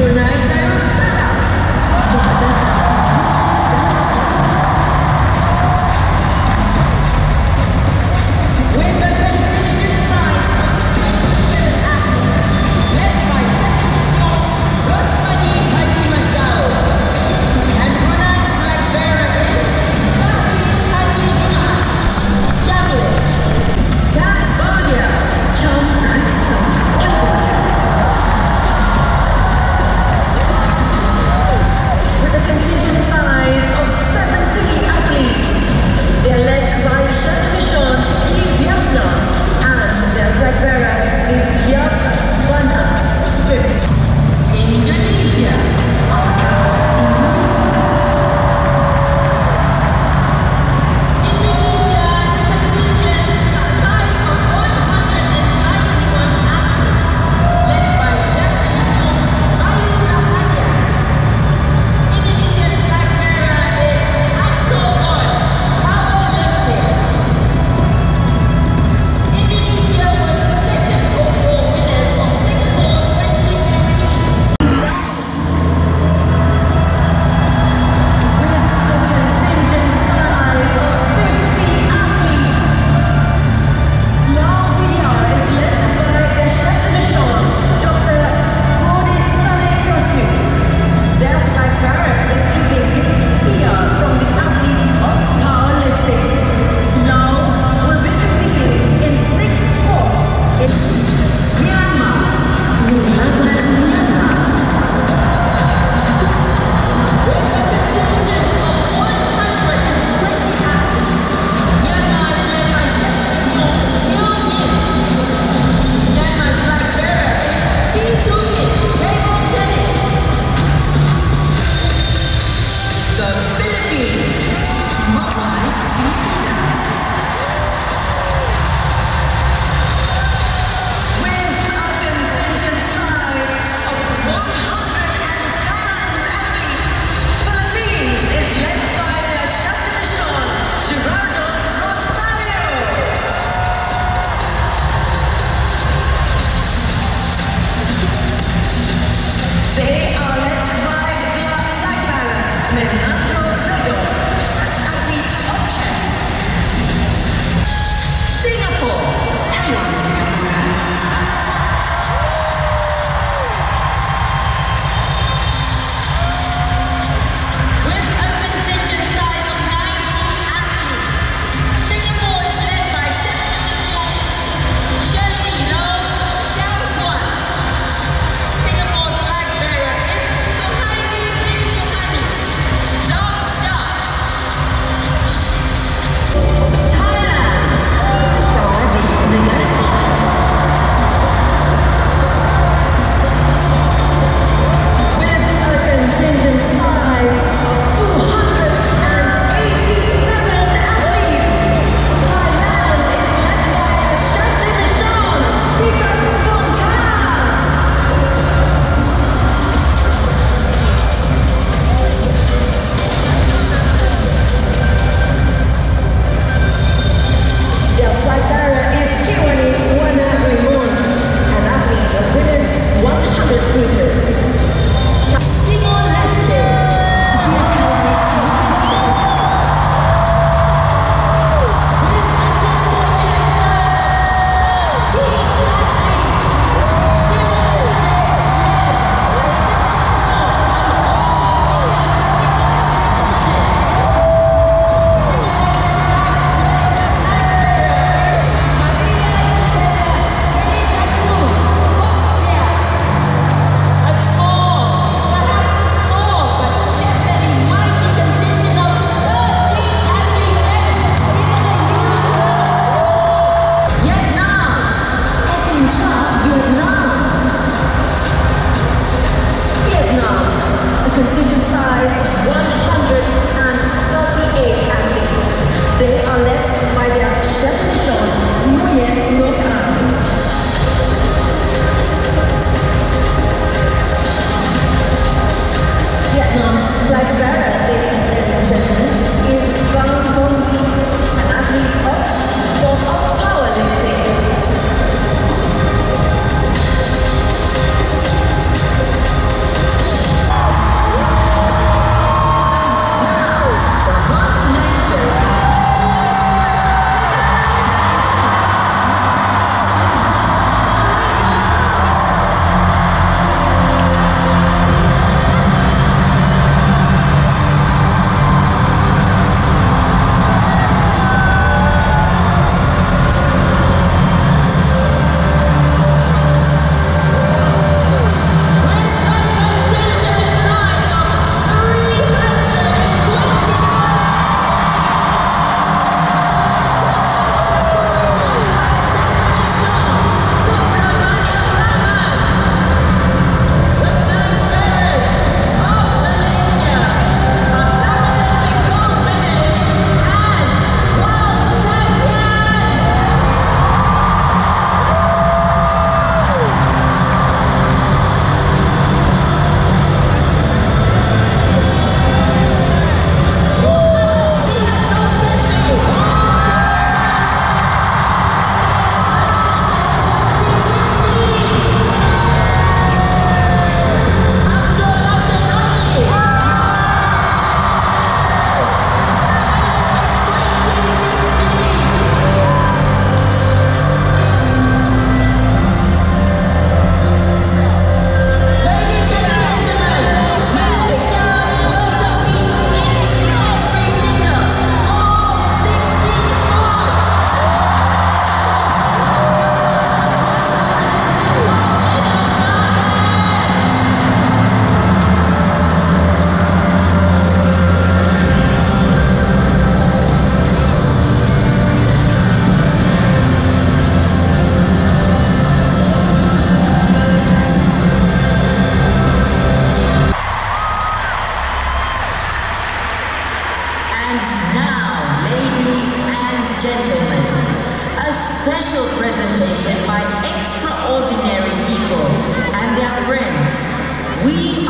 Brunei Darussalam.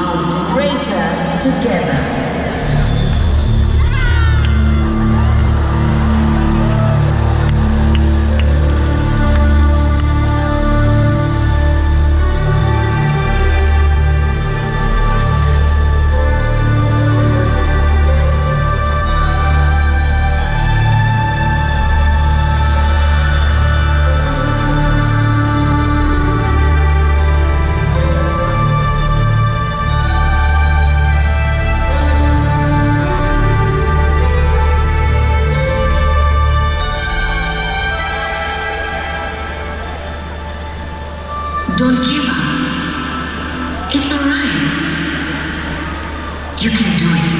Are greater together. You can do it.